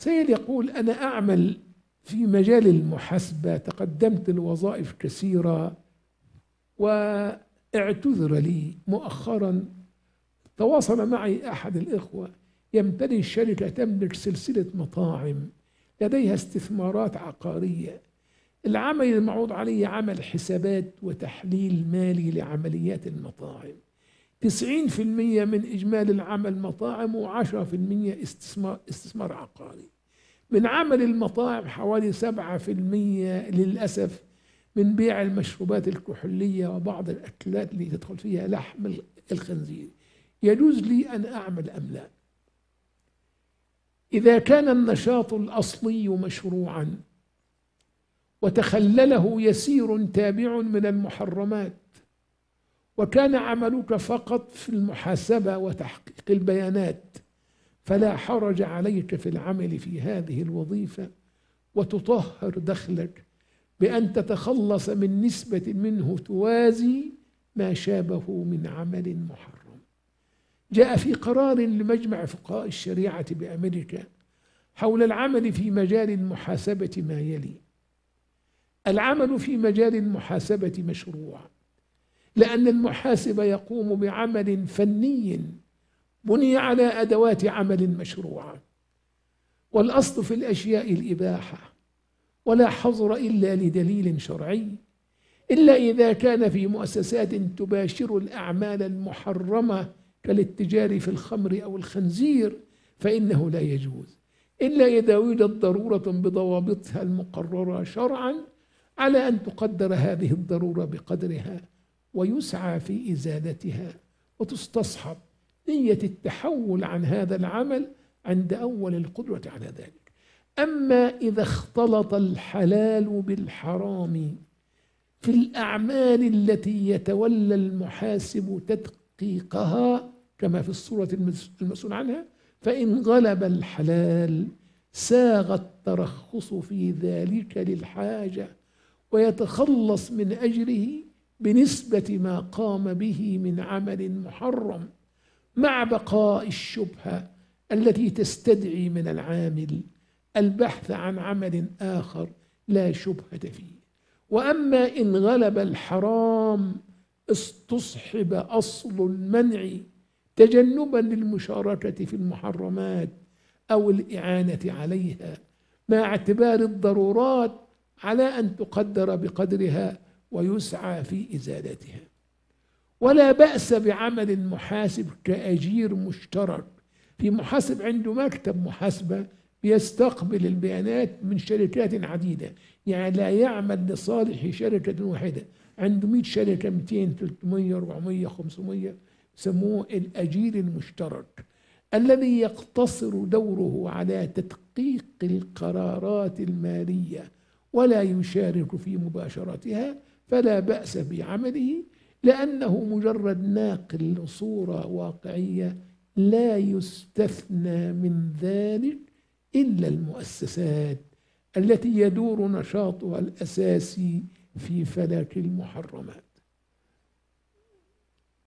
سيد يقول أنا أعمل في مجال المحاسبة تقدمت لوظائف كثيرة واعتذر لي مؤخرا. تواصل معي أحد الإخوة. يمتلك شركة تملك سلسلة مطاعم لديها استثمارات عقارية. العمل المعروض عليه عمل حسابات وتحليل مالي لعمليات المطاعم. تسعين في المية من إجمالي العمل مطاعم وعشرة في المية استثمار, استثمار عقاري. من عمل المطاعم حوالي سبعة في المية للأسف من بيع المشروبات الكحولية وبعض الأكلات اللي تدخل فيها لحم الخنزير. يجوز لي أن أعمل أم لا؟ إذا كان النشاط الأصلي مشروعا وتخلله يسير تابع من المحرمات وكان عملك فقط في المحاسبة وتحقيق البيانات فلا حرج عليك في العمل في هذه الوظيفة وتطهر دخلك بأن تتخلص من نسبة منه توازي ما شابه من عمل محرم. جاء في قرار لمجمع فقهاء الشريعة بأمريكا حول العمل في مجال المحاسبة ما يلي. العمل في مجال المحاسبة مشروع. لأن المحاسب يقوم بعمل فني بني على أدوات عمل مشروعة والأصل في الأشياء الإباحة ولا حظر إلا لدليل شرعي إلا إذا كان في مؤسسات تباشر الأعمال المحرمة كالاتجار في الخمر أو الخنزير فإنه لا يجوز. إلا إذا وجدت ضرورة بضوابطها المقررة شرعا على أن تقدر هذه الضرورة بقدرها. ويسعى في إزالتها وتستصحب نية التحول عن هذا العمل عند أول القدرة على ذلك. أما إذا اختلط الحلال بالحرام في الأعمال التي يتولى المحاسب تدقيقها كما في الصورة المسؤول عنها فإن غلب الحلال ساغ الترخص في ذلك للحاجة ويتخلص من أجره بنسبة ما قام به من عمل محرم مع بقاء الشبهة التي تستدعي من العامل البحث عن عمل آخر لا شبهة فيه. وأما إن غلب الحرام استصحب أصل المنع تجنبا للمشاركة في المحرمات أو الإعانة عليها مع اعتبار الضرورات على أن تقدر بقدرها ويسعى في إزالتها. ولا بأس بعمل المحاسب كأجير مشترك. في محاسب عنده مكتب محاسبة بيستقبل البيانات من شركات عديدة. يعني لا يعمل لصالح شركة واحدة. عنده 100 شركة 200 300 400 500 سموه الأجير المشترك. الذي يقتصر دوره على تدقيق القرارات المالية. ولا يشارك في مباشرتها فلا بأس بعمله لأنه مجرد ناقل لصورة واقعية لا يستثنى من ذلك إلا المؤسسات التي يدور نشاطها الأساسي في فلك المحرمات.